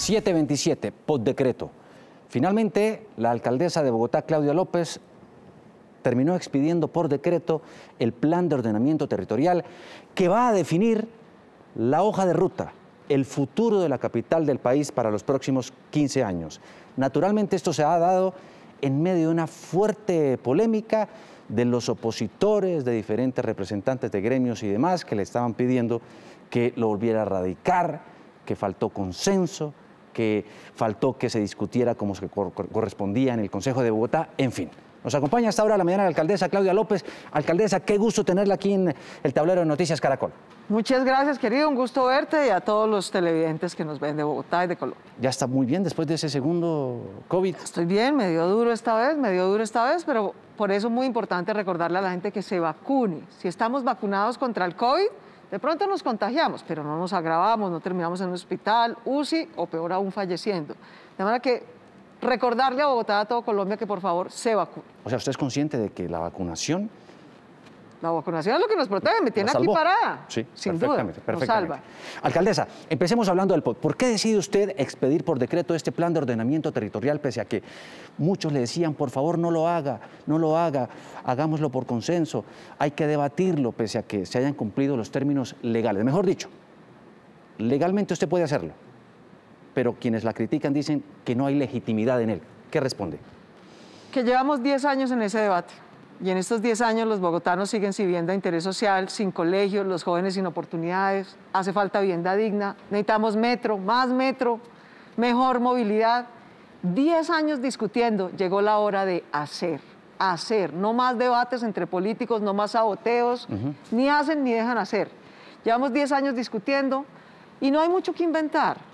727, por decreto. Finalmente, la alcaldesa de Bogotá, Claudia López, terminó expidiendo por decreto el plan de ordenamiento territorial que va a definir la hoja de ruta, el futuro de la capital del país para los próximos 15 años. Naturalmente esto se ha dado en medio de una fuerte polémica de los opositores, de diferentes representantes de gremios y demás que le estaban pidiendo que lo volviera a radicar, que faltó consenso, que faltó que se discutiera como se correspondía en el Consejo de Bogotá, en fin. Nos acompaña hasta ahora la mañana la alcaldesa Claudia López. Alcaldesa, qué gusto tenerla aquí en el tablero de Noticias Caracol. Muchas gracias, querido. Un gusto verte y a todos los televidentes que nos ven de Bogotá y de Colombia. Ya está muy bien después de ese segundo COVID. Estoy bien, me dio duro esta vez, me dio duro esta vez, pero por eso es muy importante recordarle a la gente que se vacune. Si estamos vacunados contra el COVID, de pronto nos contagiamos, pero no nos agravamos, no terminamos en un hospital, UCI o peor aún falleciendo. De manera que recordarle a Bogotá, a todo Colombia, que por favor se vacune. O sea, ¿usted es consciente de que la vacunación... La vacunación es lo que nos protege, me tiene aquí parada. Sí, sin perfectamente, duda, perfectamente. salva. Alcaldesa, empecemos hablando del POT. ¿Por qué decide usted expedir por decreto este plan de ordenamiento territorial, pese a que muchos le decían, por favor, no lo haga, no lo haga, hagámoslo por consenso, hay que debatirlo, pese a que se hayan cumplido los términos legales? Mejor dicho, legalmente usted puede hacerlo pero quienes la critican dicen que no hay legitimidad en él. ¿Qué responde? Que llevamos 10 años en ese debate y en estos 10 años los bogotanos siguen sin vivienda de interés social, sin colegios, los jóvenes sin oportunidades, hace falta vivienda digna, necesitamos metro, más metro, mejor movilidad. 10 años discutiendo, llegó la hora de hacer, hacer, no más debates entre políticos, no más saboteos, ni hacen ni dejan hacer. Llevamos 10 años discutiendo y no hay mucho que inventar.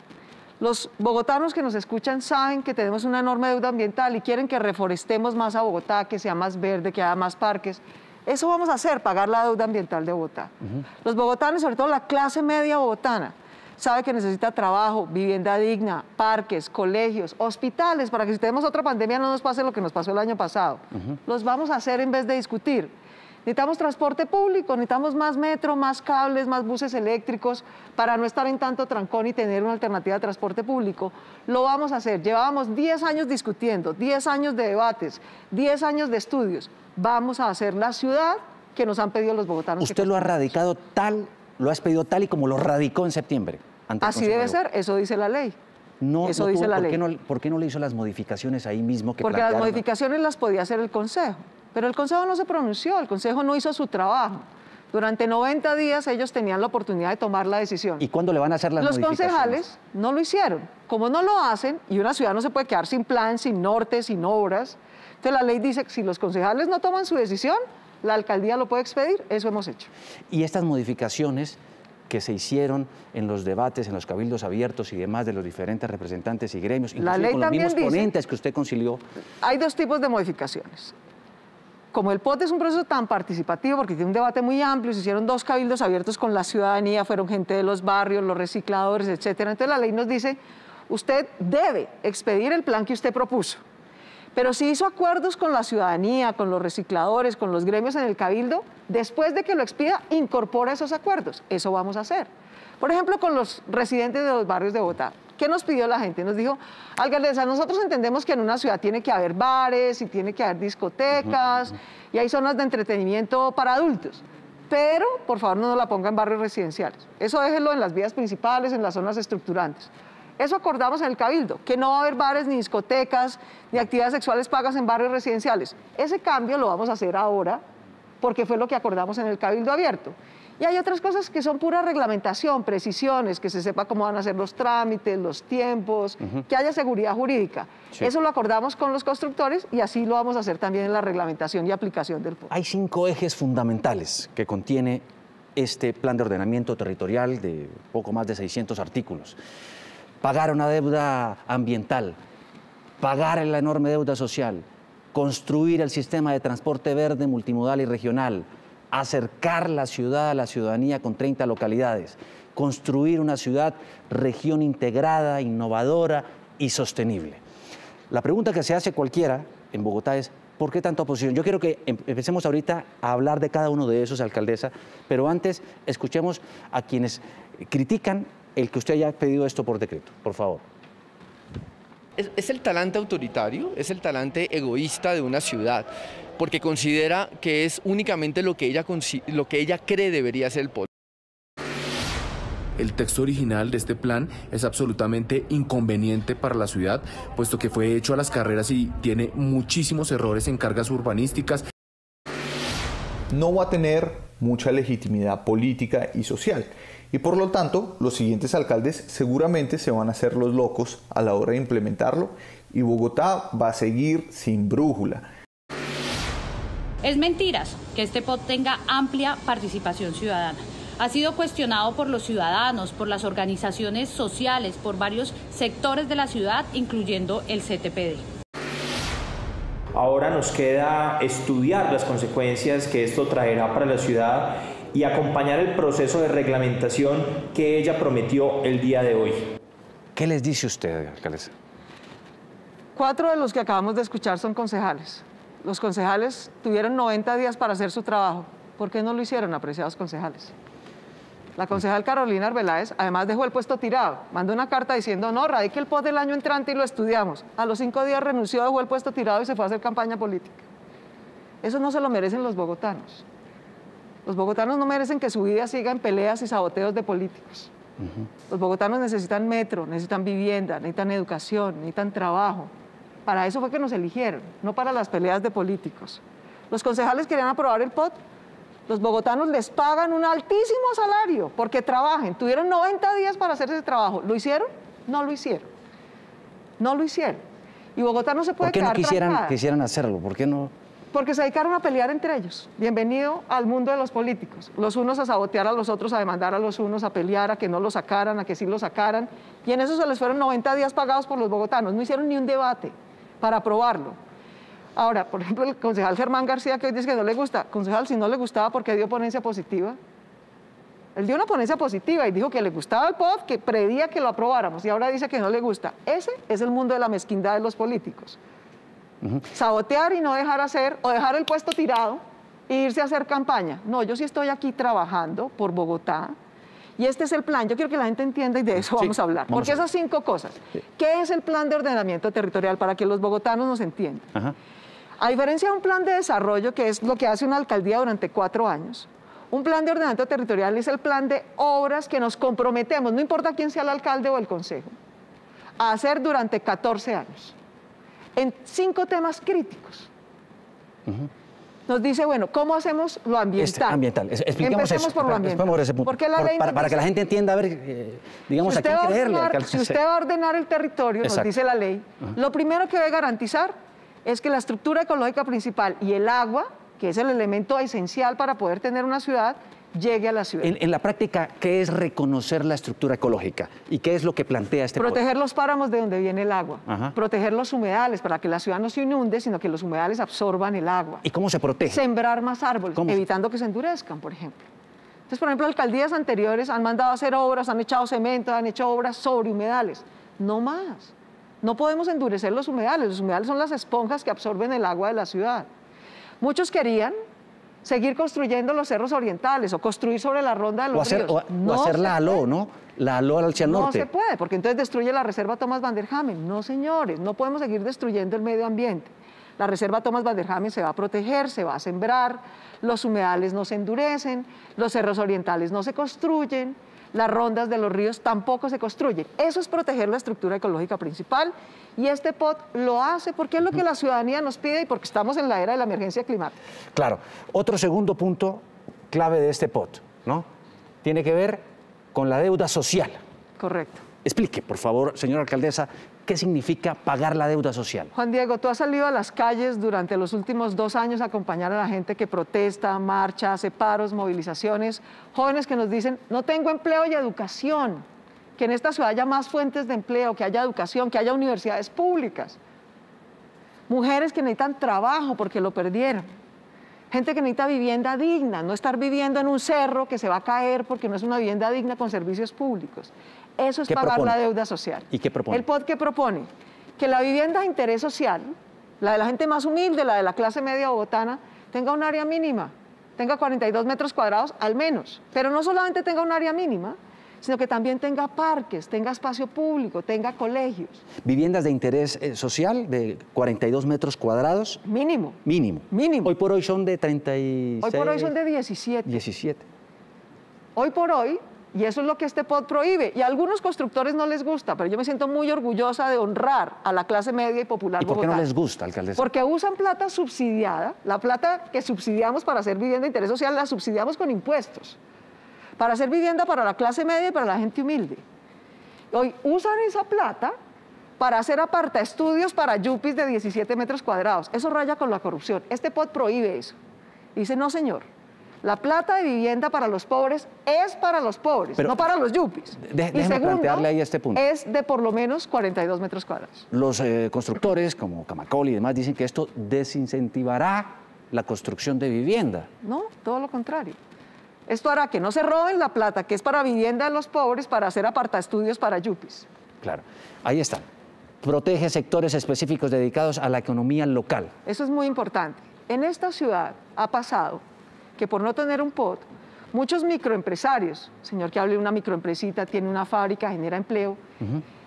Los bogotanos que nos escuchan saben que tenemos una enorme deuda ambiental y quieren que reforestemos más a Bogotá, que sea más verde, que haya más parques. Eso vamos a hacer, pagar la deuda ambiental de Bogotá. Los bogotanos, sobre todo la clase media bogotana, sabe que necesita trabajo, vivienda digna, parques, colegios, hospitales, para que si tenemos otra pandemia no nos pase lo que nos pasó el año pasado. Los vamos a hacer en vez de discutir. Necesitamos transporte público, necesitamos más metro, más cables, más buses eléctricos para no estar en tanto trancón y tener una alternativa de transporte público. Lo vamos a hacer. Llevábamos 10 años discutiendo, 10 años de debates, 10 años de estudios. Vamos a hacer la ciudad que nos han pedido los bogotanos. Usted lo ha radicado tal, lo ha expedido tal y como lo radicó en septiembre. Así debe ser, eso dice la ley. No, eso dice la ley. ¿Por qué no le hizo las modificaciones ahí mismo que Porque las modificaciones las podía hacer el Consejo. Pero el Consejo no se pronunció, el Consejo no hizo su trabajo. Durante 90 días ellos tenían la oportunidad de tomar la decisión. ¿Y cuándo le van a hacer las Los concejales no lo hicieron. Como no lo hacen, y una ciudad no se puede quedar sin plan, sin norte, sin obras, entonces la ley dice que si los concejales no toman su decisión, la alcaldía lo puede expedir, eso hemos hecho. Y estas modificaciones que se hicieron en los debates, en los cabildos abiertos y demás de los diferentes representantes y gremios, la ley con los mismos ponentes que usted concilió. Hay dos tipos de modificaciones como el POT es un proceso tan participativo, porque tiene un debate muy amplio, se hicieron dos cabildos abiertos con la ciudadanía, fueron gente de los barrios, los recicladores, etcétera. Entonces la ley nos dice, usted debe expedir el plan que usted propuso. Pero si hizo acuerdos con la ciudadanía, con los recicladores, con los gremios en el cabildo, después de que lo expida, incorpora esos acuerdos. Eso vamos a hacer. Por ejemplo, con los residentes de los barrios de Bogotá. ¿Qué nos pidió la gente? Nos dijo, alcaldesa, nosotros entendemos que en una ciudad tiene que haber bares y tiene que haber discotecas y hay zonas de entretenimiento para adultos. Pero, por favor, no nos la ponga en barrios residenciales. Eso déjelo en las vías principales, en las zonas estructurantes. Eso acordamos en el Cabildo, que no va a haber bares ni discotecas ni actividades sexuales pagas en barrios residenciales. Ese cambio lo vamos a hacer ahora porque fue lo que acordamos en el Cabildo Abierto. Y hay otras cosas que son pura reglamentación, precisiones, que se sepa cómo van a ser los trámites, los tiempos, que haya seguridad jurídica. Eso lo acordamos con los constructores y así lo vamos a hacer también en la reglamentación y aplicación del POT. Hay cinco ejes fundamentales que contiene este plan de ordenamiento territorial de poco más de 600 artículos. Pagar una deuda ambiental, pagar la enorme deuda social, construir el sistema de transporte verde multimodal y regional, acercar la ciudad a la ciudadanía con 30 localidades, construir una ciudad, región integrada, innovadora y sostenible. La pregunta que se hace cualquiera en Bogotá es, ¿por qué tanta oposición? Yo quiero que em-, empecemos ahorita a hablar de cada uno de esos, alcaldesa, pero antes escuchemos a quienes critican el que usted haya pedido esto por decreto, por favor. Es, el talante autoritario, es el talante egoísta de una ciudad, porque considera que es únicamente lo que ella, lo que ella cree debería ser el poder. El texto original de este plan es absolutamente inconveniente para la ciudad, puesto que fue hecho a las carreras y tiene muchísimos errores en cargas urbanísticas. No va a tener mucha legitimidad política y social. Y por lo tanto, los siguientes alcaldes seguramente se van a hacer los locos a la hora de implementarlo y Bogotá va a seguir sin brújula. Es mentiras que este POT tenga amplia participación ciudadana ha sido cuestionado por los ciudadanos, por las organizaciones sociales, por varios sectores de la ciudad, incluyendo el CTPD. Ahora nos queda estudiar las consecuencias que esto traerá para la ciudad y acompañar el proceso de reglamentación que ella prometió el día de hoy. ¿Qué les dice usted, alcaldesa? Cuatro de los que acabamos de escuchar son concejales. Los concejales tuvieron 90 días para hacer su trabajo. ¿Por qué no lo hicieron, apreciados concejales? La concejal Carolina Arbeláez además dejó el puesto tirado. Mandó una carta diciendo, no, radique el post del año entrante y lo estudiamos. A los cinco días renunció, dejó el puesto tirado y se fue a hacer campaña política. Eso no se lo merecen los bogotanos. Los bogotanos no merecen que su vida siga en peleas y saboteos de políticos. Los bogotanos necesitan metro, necesitan vivienda, necesitan educación, necesitan trabajo. Para eso fue que nos eligieron, no para las peleas de políticos. Los concejales querían aprobar el POT los bogotanos les pagan un altísimo salario porque trabajen. Tuvieron 90 días para hacer ese trabajo. ¿Lo hicieron? No lo hicieron. No lo hicieron. Y Bogotá no se puede ¿Por qué no quisieran, quisieran hacerlo? ¿Por qué no? Porque se dedicaron a pelear entre ellos. Bienvenido al mundo de los políticos. Los unos a sabotear a los otros, a demandar a los unos, a pelear, a que no lo sacaran, a que sí lo sacaran. Y en eso se les fueron 90 días pagados por los bogotanos. No hicieron ni un debate para aprobarlo. Ahora, por ejemplo, el concejal Germán García, que hoy dice que no le gusta, concejal, si no le gustaba, ¿por qué dio ponencia positiva? Él dio una ponencia positiva y dijo que le gustaba el POD, que predía que lo aprobáramos y ahora dice que no le gusta. Ese es el mundo de la mezquindad de los políticos. Sabotear y no dejar hacer o dejar el puesto tirado e irse a hacer campaña. No, yo sí estoy aquí trabajando por Bogotá y este es el plan. Yo quiero que la gente entienda y de eso vamos a hablar. porque esas cinco cosas. ¿Qué es el plan de ordenamiento territorial para que los bogotanos nos entiendan? A diferencia de un plan de desarrollo, que es lo que hace una alcaldía durante cuatro años, un plan de ordenamiento territorial es el plan de obras que nos comprometemos, no importa quién sea el alcalde o el consejo, a hacer durante 14 años, en cinco temas críticos. Nos dice, bueno, ¿cómo hacemos lo ambiental? ambiental. Expliquemos Empecemos por lo ambiental. Por ese punto. para, que la gente entienda, a ver, eh, digamos, si a quién creerle. si usted va a ordenar el territorio, nos dice la ley, lo primero que debe garantizar es que la estructura ecológica principal y el agua, que es el elemento esencial para poder tener una ciudad, llegue a la ciudad. En, la práctica, ¿qué es reconocer la estructura ecológica? ¿Y qué es lo que plantea este Proteger los páramos de donde viene el agua. Proteger los humedales para que la ciudad no se inunde, sino que los humedales absorban el agua. ¿Y cómo se protege? Sembrar más árboles, evitando que se endurezcan, por ejemplo. Entonces, por ejemplo, alcaldías anteriores han mandado a hacer obras, han echado cemento, han hecho obras sobre humedales. No más. No podemos endurecer los humedales, los humedales son las esponjas que absorben el agua de la ciudad. Muchos querían seguir construyendo los cerros orientales o construir sobre la ronda de los o hacer, ríos. O, hacer la ALO, ¿no? La ALO al norte. No se puede, porque entonces destruye la reserva Thomas van der Hamen. No, señores, no podemos seguir destruyendo el medio ambiente. La reserva Thomas van der Hamen se va a proteger, se va a sembrar, los humedales no se endurecen, los cerros orientales no se construyen, las rondas de los ríos tampoco se construyen. Eso es proteger la estructura ecológica principal y este POT lo hace porque es lo que la ciudadanía nos pide y porque estamos en la era de la emergencia climática. Claro. Otro segundo punto clave de este POT, ¿no? Tiene que ver con la deuda social. Correcto. Explique, por favor, señora alcaldesa, ¿Qué significa pagar la deuda social? Juan Diego, tú has salido a las calles durante los últimos dos años a acompañar a la gente que protesta, marcha, hace paros, movilizaciones, jóvenes que nos dicen, no tengo empleo y educación, que en esta ciudad haya más fuentes de empleo, que haya educación, que haya universidades públicas. Mujeres que necesitan trabajo porque lo perdieron. Gente que necesita vivienda digna, no estar viviendo en un cerro que se va a caer porque no es una vivienda digna con servicios públicos. Eso es pagar la deuda social. ¿Y qué propone? El POD que propone que la vivienda de interés social, la de la gente más humilde, la de la clase media bogotana, tenga un área mínima, tenga 42 metros cuadrados al menos, pero no solamente tenga un área mínima, sino que también tenga parques, tenga espacio público, tenga colegios. Viviendas de interés eh, social de 42 metros cuadrados. Mínimo. Mínimo. Mínimo. Hoy por hoy son de 36. Hoy por hoy son de 17. 17. Hoy por hoy, y eso es lo que este POD prohíbe, y a algunos constructores no les gusta, pero yo me siento muy orgullosa de honrar a la clase media y popular ¿Y por qué no les gusta, alcaldesa? Porque usan plata subsidiada, la plata que subsidiamos para hacer vivienda de interés social la subsidiamos con impuestos, para hacer vivienda para la clase media y para la gente humilde. Hoy usan esa plata para hacer aparta estudios para yupis de 17 metros cuadrados. Eso raya con la corrupción. Este POT prohíbe eso. Dice, no señor, la plata de vivienda para los pobres es para los pobres, Pero- no para los yupis. De- déjeme plantearle ahí este punto. es de por lo menos 42 metros cuadrados. Los eh, constructores, como Camacol y demás, dicen que esto desincentivará la construcción de vivienda. No, todo lo contrario. Esto hará que no se roben la plata que es para vivienda de los pobres para hacer aparta estudios para yupis. Claro. Ahí está. Protege sectores específicos dedicados a la economía local. Eso es muy importante. En esta ciudad ha pasado que por no tener un POT, muchos microempresarios, señor que hable de una microempresita, tiene una fábrica, genera empleo,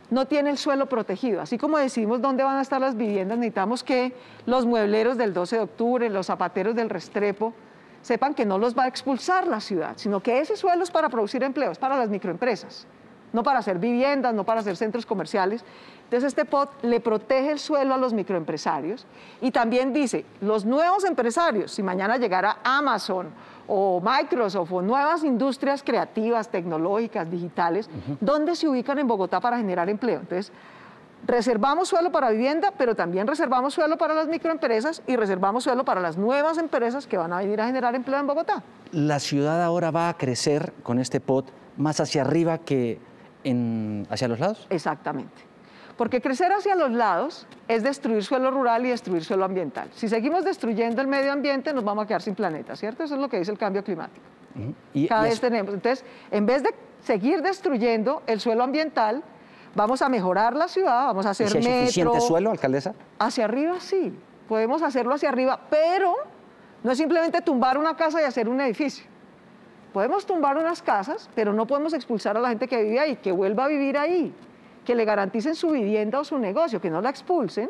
no tiene el suelo protegido. Así como decidimos dónde van a estar las viviendas, necesitamos que los muebleros del 12 de octubre, los zapateros del Restrepo, sepan que no los va a expulsar la ciudad, sino que ese suelo es para producir empleo, es para las microempresas, no para hacer viviendas, no para hacer centros comerciales. Entonces este POT le protege el suelo a los microempresarios y también dice, los nuevos empresarios, si mañana llegara Amazon o Microsoft o nuevas industrias creativas, tecnológicas, digitales, ¿dónde se ubican en Bogotá para generar empleo? Entonces, reservamos suelo para vivienda, pero también reservamos suelo para las microempresas y reservamos suelo para las nuevas empresas que van a venir a generar empleo en Bogotá. La ciudad ahora va a crecer con este POT más hacia arriba que en- hacia los lados. Exactamente. Porque crecer hacia los lados es destruir suelo rural y destruir suelo ambiental. Si seguimos destruyendo el medio ambiente, nos vamos a quedar sin planeta, ¿cierto? Eso es lo que dice el cambio climático. Y- Cada y vez es- tenemos. Entonces, en vez de seguir destruyendo el suelo ambiental, vamos a mejorar la ciudad, vamos a ¿y hacer hay metro. suficiente suelo, alcaldesa? Hacia arriba sí, podemos hacerlo hacia arriba, pero no es simplemente tumbar una casa y hacer un edificio. Podemos tumbar unas casas, pero no podemos expulsar a la gente que vive ahí, que vuelva a vivir ahí, que le garanticen su vivienda o su negocio, que no la expulsen,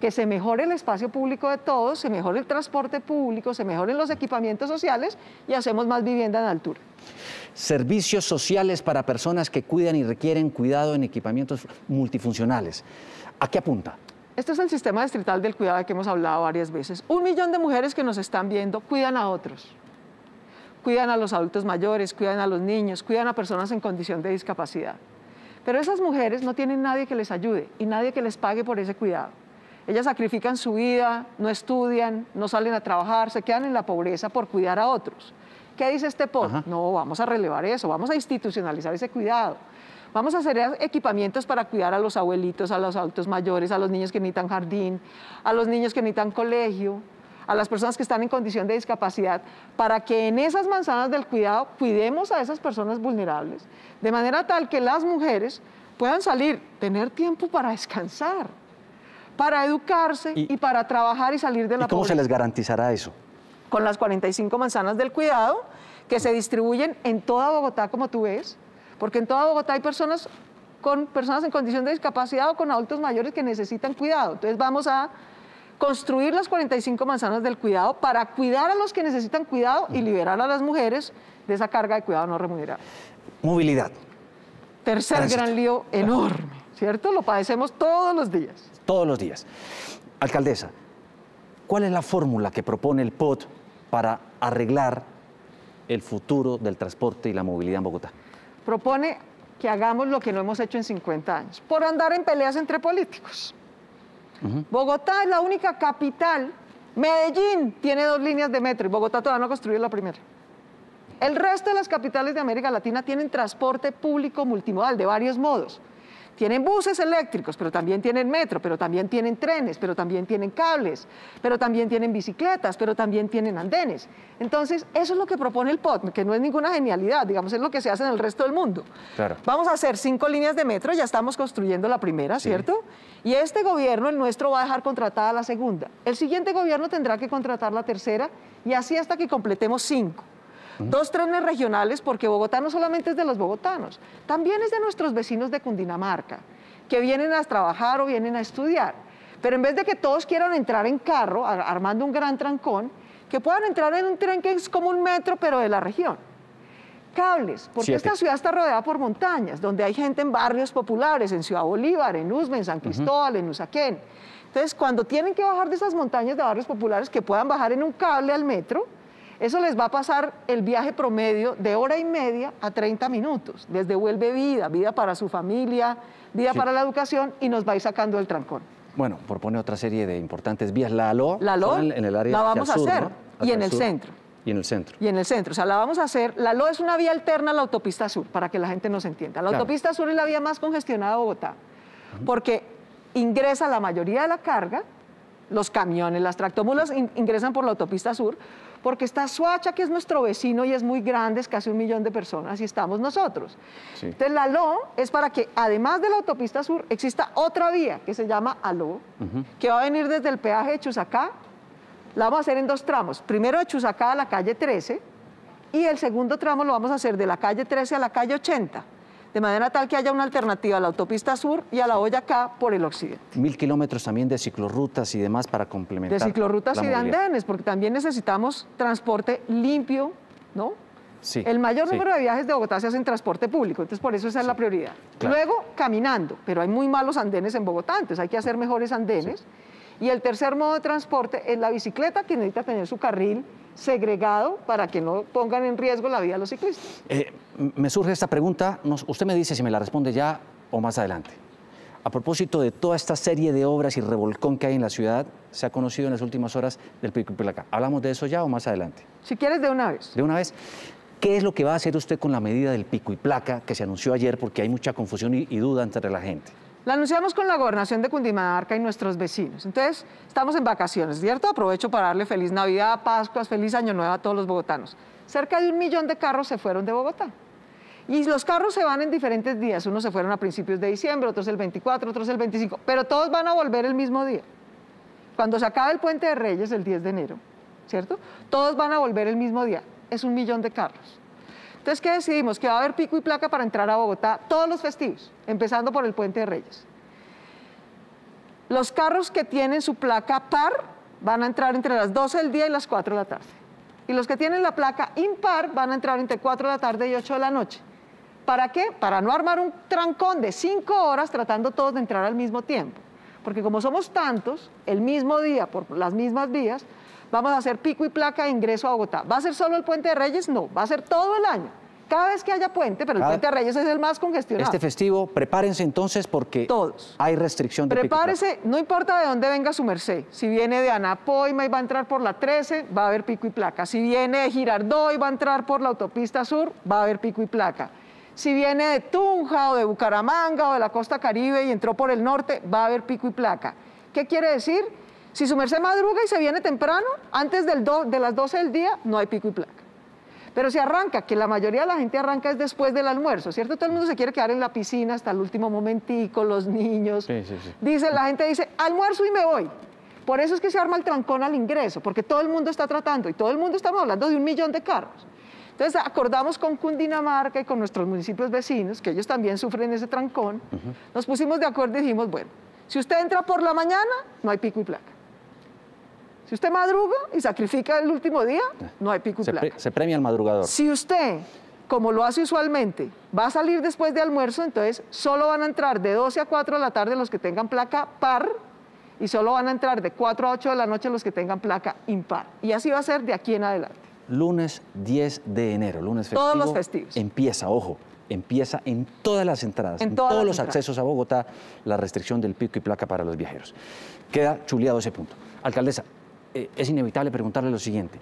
que se mejore el espacio público de todos, se mejore el transporte público, se mejoren los equipamientos sociales y hacemos más vivienda en altura. Servicios sociales para personas que cuidan y requieren cuidado en equipamientos multifuncionales. ¿A qué apunta? Este es el sistema distrital del cuidado que hemos hablado varias veces. Un millón de mujeres que nos están viendo cuidan a otros. Cuidan a los adultos mayores, cuidan a los niños, cuidan a personas en condición de discapacidad. Pero esas mujeres no tienen nadie que les ayude y nadie que les pague por ese cuidado. Ellas sacrifican su vida, no estudian, no salen a trabajar, se quedan en la pobreza por cuidar a otros. ¿Qué dice este POT? Ajá. No, vamos a relevar eso, vamos a institucionalizar ese cuidado. Vamos a hacer equipamientos para cuidar a los abuelitos, a los adultos mayores, a los niños que necesitan jardín, a los niños que necesitan colegio, a las personas que están en condición de discapacidad, para que en esas manzanas del cuidado cuidemos a esas personas vulnerables, de manera tal que las mujeres puedan salir, tener tiempo para descansar, para educarse y, Y- para trabajar y salir de la ¿Y cómo se pobreza les garantizará eso? con las 45 manzanas del cuidado que se distribuyen en toda Bogotá, como tú ves, porque en toda Bogotá hay personas con personas en condición de discapacidad o con adultos mayores que necesitan cuidado. Entonces vamos a construir las 45 manzanas del cuidado para cuidar a los que necesitan cuidado y liberar a las mujeres de esa carga de cuidado no remunerado. Movilidad. Tercer Tránsito. gran lío enorme, ¿cierto? Lo padecemos todos los días. todos los días. Alcaldesa, ¿cuál es la fórmula que propone el POT para arreglar el futuro del transporte y la movilidad en Bogotá? propone que hagamos lo que no hemos hecho en 50 años, por andar en peleas entre políticos. Bogotá es la única capital, Medellín tiene dos líneas de metro y Bogotá todavía no ha construido la primera. El resto de las capitales de América Latina tienen transporte público multimodal de varios modos. Tienen buses eléctricos, pero también tienen metro, pero también tienen trenes, pero también tienen cables, pero también tienen bicicletas, pero también tienen andenes. Entonces, eso es lo que propone el POT, que no es ninguna genialidad, digamos, es lo que se hace en el resto del mundo. Claro. Vamos a hacer cinco líneas de metro, ya estamos construyendo la primera, ¿cierto? Y este gobierno, el nuestro, va a dejar contratada la segunda. El siguiente gobierno tendrá que contratar la tercera y así hasta que completemos cinco. Dos trenes regionales, porque Bogotá no solamente es de los bogotanos, también es de nuestros vecinos de Cundinamarca, que vienen a trabajar o vienen a estudiar. Pero en vez de que todos quieran entrar en carro, armando un gran trancón, que puedan entrar en un tren que es como un metro, pero de la región. Cables, porque esta ciudad está rodeada por montañas, donde hay gente en barrios populares, en Ciudad Bolívar, en Usme, en San Cristóbal, en Usaquén. Entonces, cuando tienen que bajar de esas montañas de barrios populares, que puedan bajar en un cable al metro, eso les va a pasar el viaje promedio de hora y media a 30 minutos. Les devuelve vida, vida para su familia, vida para la educación y nos va a ir sacando el trancón. Bueno, propone otra serie de importantes vías. La ALO, la en, el área la vamos a hacer y en el centro. Y en el centro. Y en el centro. O sea, la vamos a hacer. La ALO es una vía alterna a la autopista sur, para que la gente nos entienda. La autopista sur es la vía más congestionada de Bogotá, porque ingresa la mayoría de la carga, los camiones, las tractomulas ingresan por la autopista sur, porque está Suacha, que es nuestro vecino y es muy grande, es casi un millón de personas, y estamos nosotros. Entonces, la ALO es para que, además de la autopista sur, exista otra vía que se llama ALO, que va a venir desde el peaje de Chusacá. La vamos a hacer en dos tramos. Primero de Chusacá a la calle 13, y el segundo tramo lo vamos a hacer de la calle 13 a la calle 80 de manera tal que haya una alternativa a la autopista sur y a la Boyacá por el occidente. Mil kilómetros también de ciclorrutas y demás para complementar. De ciclorrutas y de andenes, porque también necesitamos transporte limpio, ¿no? Sí, el mayor número de viajes de Bogotá se hace en transporte público, entonces por eso esa es la prioridad. Luego, caminando, pero hay muy malos andenes en Bogotá, entonces hay que hacer mejores andenes. Y el tercer modo de transporte es la bicicleta, que necesita tener su carril segregado para que no pongan en riesgo la vida de los ciclistas. Eh, me surge esta pregunta, usted me dice si me la responde ya o más adelante. A propósito de toda esta serie de obras y revolcón que hay en la ciudad, se ha conocido en las últimas horas del pico y placa. ¿Hablamos de eso ya o más adelante? Si quieres, de una vez. De una vez. ¿Qué es lo que va a hacer usted con la medida del pico y placa que se anunció ayer? Porque hay mucha confusión y, y duda entre la gente. La anunciamos con la gobernación de Cundinamarca y nuestros vecinos. Entonces, estamos en vacaciones, ¿cierto? Aprovecho para darle feliz Navidad, Pascuas, feliz Año Nuevo a todos los bogotanos. Cerca de un millón de carros se fueron de Bogotá. Y los carros se van en diferentes días. Unos se fueron a principios de diciembre, otros el 24, otros el 25, pero todos van a volver el mismo día. Cuando se acabe el puente de Reyes, el 10 de enero, ¿cierto? Todos van a volver el mismo día. Es un millón de carros. Entonces, ¿qué decidimos? Que va a haber pico y placa para entrar a Bogotá todos los festivos, empezando por el Puente de Reyes. Los carros que tienen su placa par van a entrar entre las 12 del día y las 4 de la tarde. Y los que tienen la placa impar van a entrar entre 4 de la tarde y 8 de la noche. ¿Para qué? Para no armar un trancón de 5 horas tratando todos de entrar al mismo tiempo. Porque como somos tantos, el mismo día, por las mismas vías, vamos a hacer pico y placa de ingreso a Bogotá. ¿Va a ser solo el Puente de Reyes? No, va a ser todo el año. Cada vez que haya puente, pero el Puente de Reyes es el más congestionado. Este festivo, prepárense entonces porque Todos. hay restricción de Prepárese, pico y placa. no importa de dónde venga su merced. Si viene de Anapoima y va a entrar por la 13, va a haber pico y placa. Si viene de Girardot y va a entrar por la autopista sur, va a haber pico y placa. Si viene de Tunja o de Bucaramanga o de la costa caribe y entró por el norte, va a haber pico y placa. ¿Qué quiere decir? Si su merced madruga y se viene temprano, antes del de las 12 del día, no hay pico y placa. Pero si arranca, que la mayoría de la gente arranca es después del almuerzo, ¿cierto? Todo el mundo se quiere quedar en la piscina hasta el último momentico, los niños. Sí, sí, sí. Dice, la gente dice, almuerzo y me voy. Por eso es que se arma el trancón al ingreso, porque todo el mundo está tratando y todo el mundo estamos hablando de un millón de carros. Entonces acordamos con Cundinamarca y con nuestros municipios vecinos, que ellos también sufren ese trancón, nos pusimos de acuerdo y dijimos, bueno, si usted entra por la mañana, no hay pico y placa. Si usted madruga y sacrifica el último día, no hay pico y placa. se premia al madrugador. Si usted, como lo hace usualmente, va a salir después de almuerzo, entonces solo van a entrar de 12 a 4 de la tarde los que tengan placa par y solo van a entrar de 4 a 8 de la noche los que tengan placa impar. Y así va a ser de aquí en adelante. Lunes 10 de enero, lunes festivo. Todos los festivos. Empieza, ojo, empieza en todas las entradas, en, todos los accesos a Bogotá, la restricción del pico y placa para los viajeros. Queda chuleado ese punto. Alcaldesa, eh, es inevitable preguntarle lo siguiente.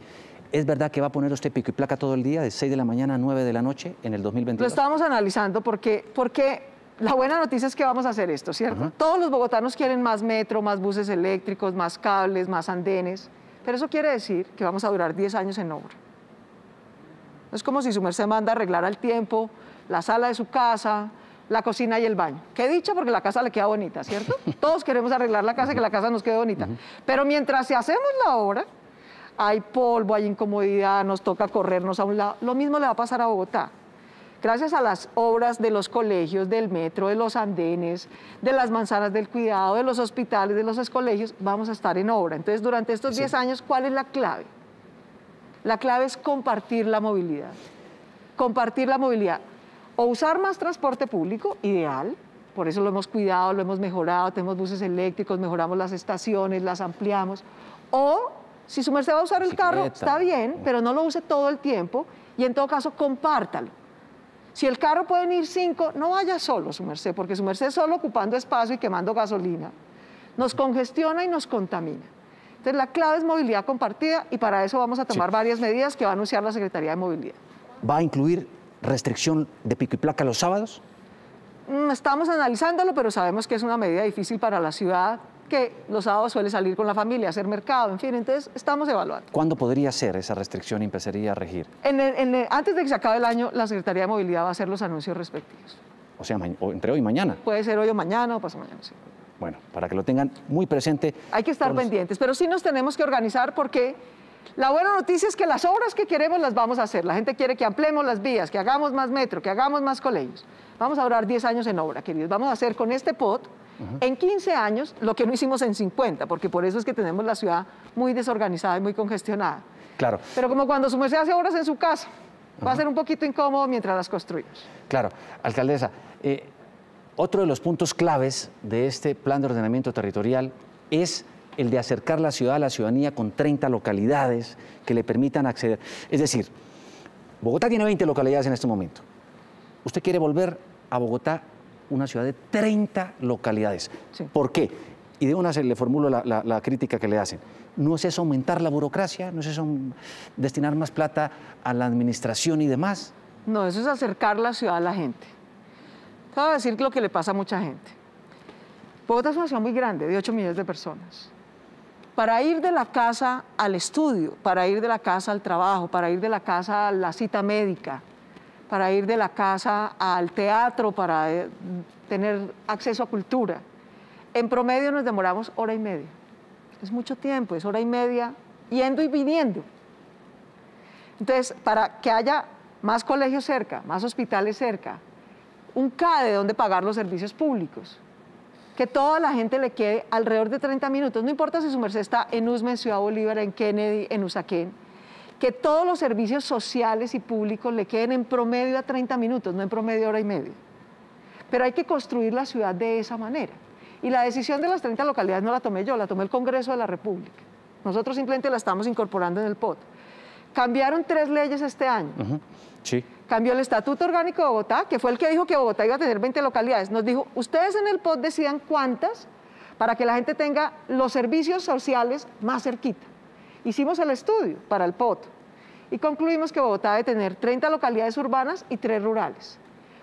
¿Es verdad que va a poner usted pico y placa todo el día, de 6 de la mañana a 9 de la noche en el 2022? Lo estábamos analizando porque, porque la buena noticia es que vamos a hacer esto, ¿cierto? Todos los bogotanos quieren más metro, más buses eléctricos, más cables, más andenes, pero eso quiere decir que vamos a durar 10 años en obra. Es como si su merced manda a arreglar al tiempo la sala de su casa, la cocina y el baño. Qué dicho porque la casa le queda bonita, ¿cierto? Todos queremos arreglar la casa y que la casa nos quede bonita. Pero mientras hacemos la obra, hay polvo, hay incomodidad, nos toca corrernos a un lado. Lo mismo le va a pasar a Bogotá. Gracias a las obras de los colegios, del metro, de los andenes, de las manzanas del cuidado, de los hospitales, de los colegios, vamos a estar en obra. Entonces, durante estos 10 años, ¿cuál es la clave? La clave es compartir la movilidad. Compartir la movilidad. O usar más transporte público, ideal, por eso lo hemos cuidado, lo hemos mejorado, tenemos buses eléctricos, mejoramos las estaciones, las ampliamos. O si su merced va a usar el carro, está bien, pero no lo use todo el tiempo y en todo caso compártalo. Si el carro pueden ir cinco, no vaya solo su merced, porque su merced solo ocupando espacio y quemando gasolina nos congestiona y nos contamina. Entonces la clave es movilidad compartida y para eso vamos a tomar varias medidas que va a anunciar la Secretaría de Movilidad. ¿Va a incluir restricción de pico y placa los sábados? Mm, estamos analizándolo, pero sabemos que es una medida difícil para la ciudad, que los sábados suele salir con la familia, hacer mercado, en fin, entonces estamos evaluando. ¿Cuándo podría ser esa restricción y empezaría a regir? antes de que se acabe el año, la Secretaría de Movilidad va a hacer los anuncios respectivos. O sea, entre hoy y mañana. Puede ser hoy o mañana o pasado mañana, sí. Bueno, para que lo tengan muy presente. Hay que estar pendientes, pero sí nos tenemos que organizar porque la buena noticia es que las obras que queremos las vamos a hacer. La gente quiere que ampliemos las vías, que hagamos más metro, que hagamos más colegios. Vamos a durar 10 años en obra, queridos. Vamos a hacer con este POT en 15 años lo que no hicimos en 50, porque por eso es que tenemos la ciudad muy desorganizada y muy congestionada. Claro. Pero como cuando su merced hace obras en su casa, va a ser un poquito incómodo mientras las construimos. Claro. Alcaldesa, eh, otro de los puntos claves de este plan de ordenamiento territorial es el de acercar la ciudad a la ciudadanía con 30 localidades que le permitan acceder. Es decir, Bogotá tiene 20 localidades en este momento. Usted quiere volver a Bogotá una ciudad de 30 localidades. ¿Por qué? Y de una se le formulo la, crítica que le hacen. ¿No es eso aumentar la burocracia? ¿No es eso destinar más plata a la administración y demás? No, eso es acercar la ciudad a la gente. Acabo de decir lo que le pasa a mucha gente. Bogotá es una ciudad muy grande, de 8 millones de personas. Para ir de la casa al estudio, para ir de la casa al trabajo, para ir de la casa a la cita médica, para ir de la casa al teatro, para eh, tener acceso a cultura. En promedio nos demoramos hora y media. Es mucho tiempo, es hora y media yendo y viniendo. Entonces, para que haya más colegios cerca, más hospitales cerca, un CADE donde pagar los servicios públicos, que toda la gente le quede alrededor de 30 minutos, no importa si su merced está en Usme, en Ciudad Bolívar, en Kennedy, en Usaquén, que todos los servicios sociales y públicos le queden en promedio a 30 minutos, no en promedio hora y media. Pero hay que construir la ciudad de esa manera. Y la decisión de las 30 localidades no la tomé yo, la tomé el Congreso de la República. Nosotros simplemente la estamos incorporando en el POT. Cambiaron tres leyes este año. Sí. Cambió el Estatuto Orgánico de Bogotá, que fue el que dijo que Bogotá iba a tener 20 localidades. Nos dijo, ustedes en el POT decidan cuántas para que la gente tenga los servicios sociales más cerquita. Hicimos el estudio para el POT y concluimos que Bogotá debe tener 30 localidades urbanas y 3 rurales,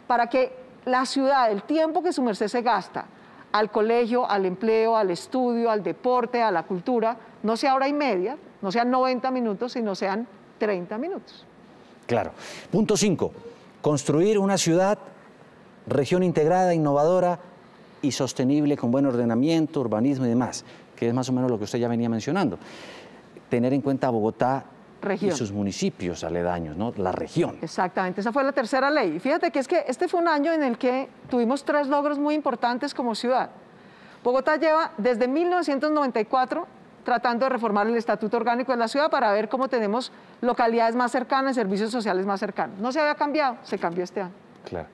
para que la ciudad, el tiempo que su merced se gasta al colegio, al empleo, al estudio, al deporte, a la cultura, no sea hora y media, no sean 90 minutos, sino sean 30 minutos. Claro. Punto 5. Construir una ciudad, región integrada, innovadora y sostenible con buen ordenamiento, urbanismo y demás, que es más o menos lo que usted ya venía mencionando tener en cuenta Bogotá y sus municipios aledaños, ¿no? La región. Exactamente, esa fue la tercera ley. Fíjate que es que este fue un año en el que tuvimos tres logros muy importantes como ciudad. Bogotá lleva desde 1994 tratando de reformar el estatuto orgánico de la ciudad para ver cómo tenemos localidades más cercanas, servicios sociales más cercanos. No se había cambiado, se cambió este año. Claro.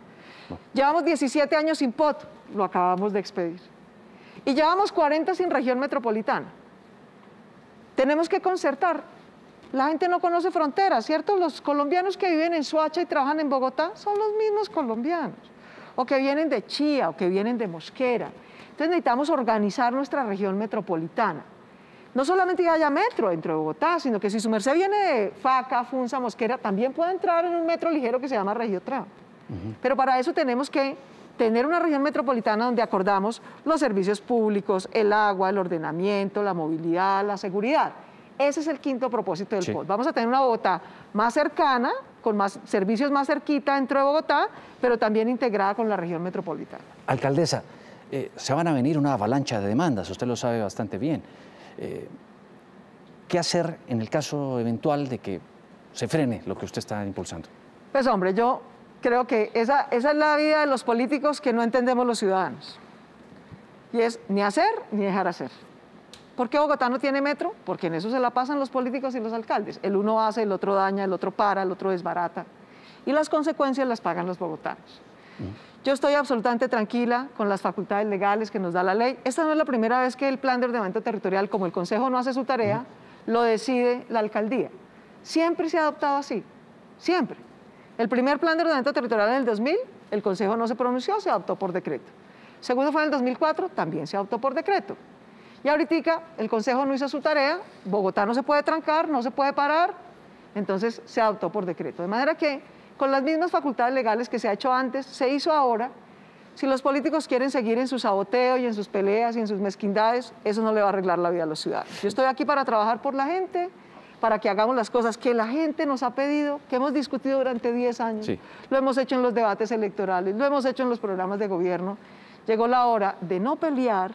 Llevamos 17 años sin POT, lo acabamos de expedir. Y llevamos 40 sin región metropolitana. Tenemos que concertar. La gente no conoce fronteras, ¿cierto? Los colombianos que viven en Suacha y trabajan en Bogotá son los mismos colombianos, o que vienen de Chía, o que vienen de Mosquera. Entonces necesitamos organizar nuestra región metropolitana. No solamente haya metro dentro de Bogotá, sino que si su merced viene de Faca, Funza, Mosquera, también puede entrar en un metro ligero que se llama Regiotra. Pero para eso tenemos que tener una región metropolitana donde acordamos los servicios públicos, el agua, el ordenamiento, la movilidad, la seguridad. Ese es el quinto propósito del POT. Vamos a tener una Bogotá más cercana, con más servicios más cerquita dentro de Bogotá, pero también integrada con la región metropolitana. Alcaldesa, eh, se van a venir una avalancha de demandas, usted lo sabe bastante bien. Eh, ¿qué hacer en el caso eventual de que se frene lo que usted está impulsando? Pues hombre, yo creo que esa, esa es la vida de los políticos que no entendemos los ciudadanos. Y es ni hacer ni dejar hacer. ¿Por qué Bogotá no tiene metro? Porque en eso se la pasan los políticos y los alcaldes. El uno hace, el otro daña, el otro para, el otro desbarata. Y las consecuencias las pagan los bogotanos. Yo estoy absolutamente tranquila con las facultades legales que nos da la ley. Esta no es la primera vez que el plan de ordenamiento territorial, como el Consejo no hace su tarea, lo decide la alcaldía. Siempre se ha adoptado así, siempre. El primer plan de ordenamiento territorial en el 2000, el Consejo no se pronunció, se adoptó por decreto. Segundo fue en el 2004, también se adoptó por decreto. Y ahorita el Consejo no hizo su tarea, Bogotá no se puede trancar, no se puede parar, entonces se adoptó por decreto. De manera que con las mismas facultades legales que se ha hecho antes, se hizo ahora. Si los políticos quieren seguir en su saboteo y en sus peleas y en sus mezquindades, eso no le va a arreglar la vida a los ciudadanos. Yo estoy aquí para trabajar por la gente, para que hagamos las cosas que la gente nos ha pedido, que hemos discutido durante 10 años. Lo hemos hecho en los debates electorales, lo hemos hecho en los programas de gobierno. Llegó la hora de no pelear,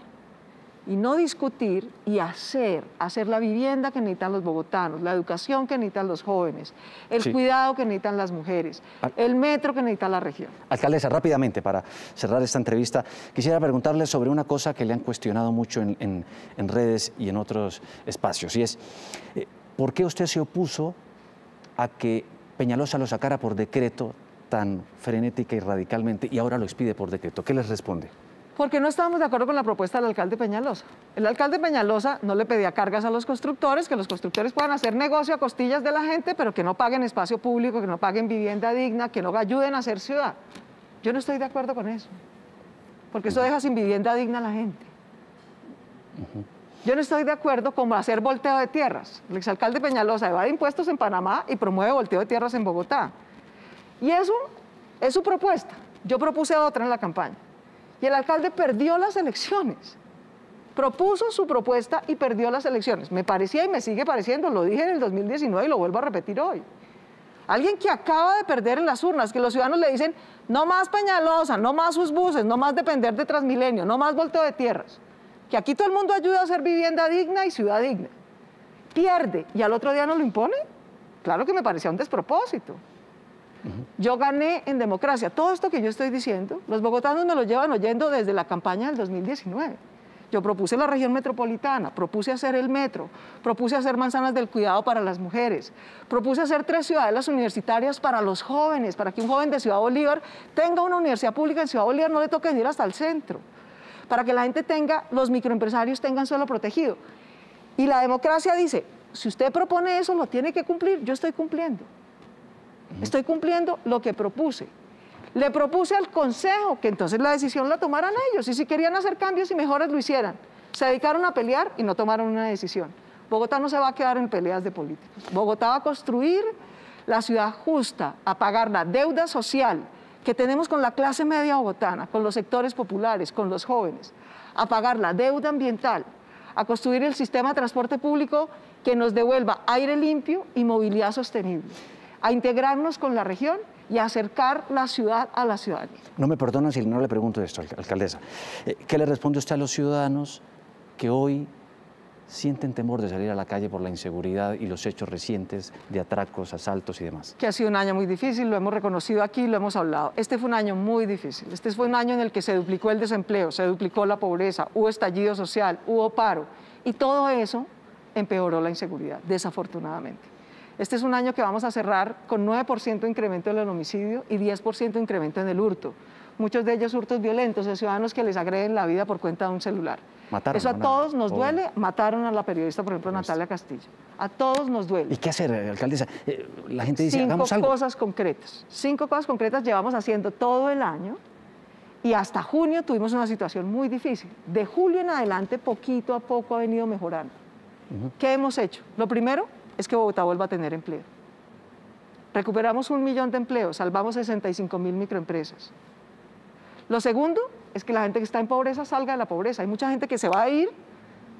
y no discutir y hacer, hacer la vivienda que necesitan los bogotanos, la educación que necesitan los jóvenes, el cuidado que necesitan las mujeres, el metro que necesita la región. Alcaldesa, rápidamente, para cerrar esta entrevista, quisiera preguntarle sobre una cosa que le han cuestionado mucho en, redes y en otros espacios, y es, eh, ¿por qué usted se opuso a que Peñalosa lo sacara por decreto tan frenética y radicalmente y ahora lo expide por decreto? ¿Qué les responde? Porque no estábamos de acuerdo con la propuesta del alcalde Peñalosa. El alcalde Peñalosa no le pedía cargas a los constructores, que los constructores puedan hacer negocio a costillas de la gente, pero que no paguen espacio público, que no paguen vivienda digna, que no ayuden a hacer ciudad. Yo no estoy de acuerdo con eso, porque eso deja sin vivienda digna a la gente. Yo no estoy de acuerdo con hacer volteo de tierras. El exalcalde Peñalosa evade impuestos en Panamá y promueve volteo de tierras en Bogotá. Y eso es su propuesta. Yo propuse otra en la campaña. Y el alcalde perdió las elecciones. Propuso su propuesta y perdió las elecciones. Me parecía y me sigue pareciendo, lo dije en el 2019 y lo vuelvo a repetir hoy. Alguien que acaba de perder en las urnas, que los ciudadanos le dicen, no más Peñalosa, no más sus buses, no más depender de Transmilenio, no más volteo de tierras. Que aquí todo el mundo ayuda a hacer vivienda digna y ciudad digna. Pierde y al otro día no lo impone. Claro que me parecía un despropósito. Yo gané en democracia. Todo esto que yo estoy diciendo, los bogotanos me lo llevan oyendo desde la campaña del 2019. Yo propuse la región metropolitana, propuse hacer el metro, propuse hacer manzanas del cuidado para las mujeres, propuse hacer tres ciudades universitarias para los jóvenes, para que un joven de Ciudad Bolívar tenga una universidad pública en Ciudad Bolívar, no le toque ir hasta el centro, para que la gente tenga, los microempresarios tengan suelo protegido. Y la democracia dice, si usted propone eso, lo tiene que cumplir, yo estoy cumpliendo. Estoy cumpliendo lo que propuse. Le propuse al Consejo que entonces la decisión la tomaran ellos y si querían hacer cambios y mejoras lo hicieran. Se dedicaron a pelear y no tomaron una decisión. Bogotá no se va a quedar en peleas de políticos. Bogotá va a construir la ciudad justa, a pagar la deuda social que tenemos con la clase media bogotana, con los sectores populares, con los jóvenes, a pagar la deuda ambiental, a construir el sistema de transporte público que nos devuelva aire limpio y movilidad sostenible a integrarnos con la región y a acercar la ciudad a la ciudadanía. No me perdonan si no le pregunto esto, alcaldesa. Eh, ¿Qué le responde usted a los ciudadanos que hoy sienten temor de salir a la calle por la inseguridad y los hechos recientes de atracos, asaltos y demás? Que ha sido un año muy difícil, lo hemos reconocido aquí, lo hemos hablado. Este fue un año muy difícil. Este fue un año en el que se duplicó el desempleo, se duplicó la pobreza, hubo estallido social, hubo paro. Y todo eso empeoró la inseguridad, desafortunadamente. Este es un año que vamos a cerrar con 9% de incremento en el homicidio y 10% de incremento en el hurto. Muchos de ellos hurtos violentos, de ciudadanos que les agreden la vida por cuenta de un celular. Eso a todos nos duele. Mataron a la periodista, por ejemplo, Natalia Castillo. A todos nos duele. ¿Y qué hacer, alcaldesa? Eh, la gente dice, Cinco hagamos algo. cosas concretas. Cinco cosas concretas llevamos haciendo todo el año y hasta junio tuvimos una situación muy difícil. De julio en adelante, poquito a poco ha venido mejorando. ¿Qué hemos hecho? Lo primero, es que Bogotá vuelva a tener empleo. Recuperamos un millón de empleos, salvamos 65 mil microempresas. Lo segundo es que la gente que está en pobreza salga de la pobreza. Hay mucha gente que se va a ir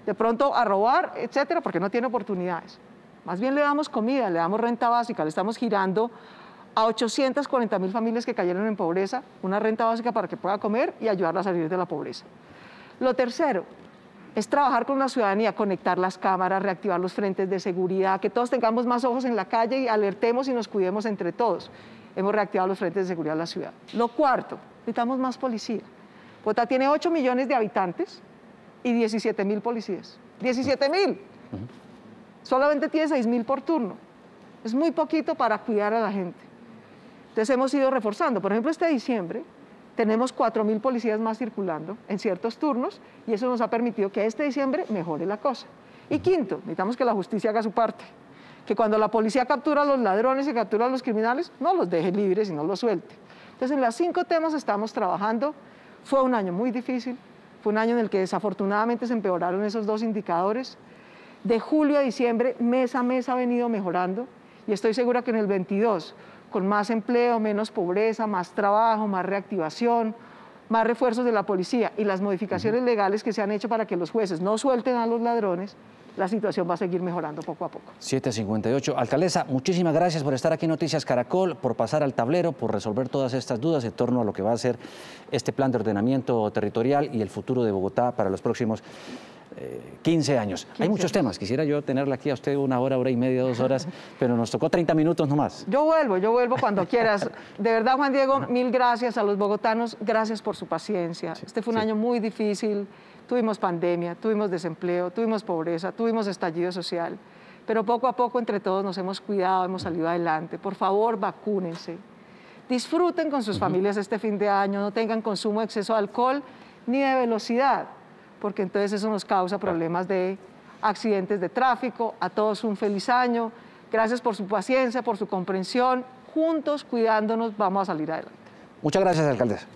de pronto a robar, etcétera, porque no tiene oportunidades. Más bien le damos comida, le damos renta básica, le estamos girando a 840 mil familias que cayeron en pobreza una renta básica para que pueda comer y ayudarla a salir de la pobreza. Lo tercero, es trabajar con la ciudadanía, conectar las cámaras, reactivar los frentes de seguridad, que todos tengamos más ojos en la calle y alertemos y nos cuidemos entre todos. Hemos reactivado los frentes de seguridad de la ciudad. Lo cuarto, necesitamos más policía. Bogotá tiene 8 millones de habitantes y 17 mil policías. 17 mil. Solamente tiene 6 mil por turno. Es muy poquito para cuidar a la gente. Entonces hemos ido reforzando. Por ejemplo, este diciembre tenemos 4 mil policías más circulando en ciertos turnos y eso nos ha permitido que este diciembre mejore la cosa. Y quinto, necesitamos que la justicia haga su parte. Que cuando la policía captura a los ladrones y captura a los criminales, no los deje libres y no los suelte. Entonces, en los cinco temas estamos trabajando. Fue un año muy difícil, fue un año en el que desafortunadamente se empeoraron esos dos indicadores. De julio a diciembre, mes a mes ha venido mejorando y estoy segura que en el 22, con más empleo, menos pobreza, más trabajo, más reactivación, más refuerzos de la policía y las modificaciones legales que se han hecho para que los jueces no suelten a los ladrones, la situación va a seguir mejorando poco a poco. 758. Alcaldesa, muchísimas gracias por estar aquí en Noticias Caracol, por pasar al tablero, por resolver todas estas dudas en torno a lo que va a ser este plan de ordenamiento territorial y el futuro de Bogotá para los próximos 15 eh, años. Hay muchos temas. Quisiera yo tenerla aquí a usted una hora, hora y media, dos horas, pero nos tocó 30 minutos nomás. Yo vuelvo, yo vuelvo cuando quieras. De verdad, Juan Diego, mil gracias a los bogotanos. Gracias por su paciencia. este fue un año muy difícil. Tuvimos pandemia, tuvimos desempleo, tuvimos pobreza, tuvimos estallido social. Pero poco a poco entre todos nos hemos cuidado, hemos salido adelante. Por favor, vacúnense. Disfruten con sus familias este fin de año, no tengan consumo de exceso de alcohol ni de velocidad porque entonces eso nos causa problemas de accidentes de tráfico. A todos un feliz año. Gracias por su paciencia, por su comprensión. Juntos, cuidándonos, vamos a salir adelante. Muchas gracias, alcaldesa.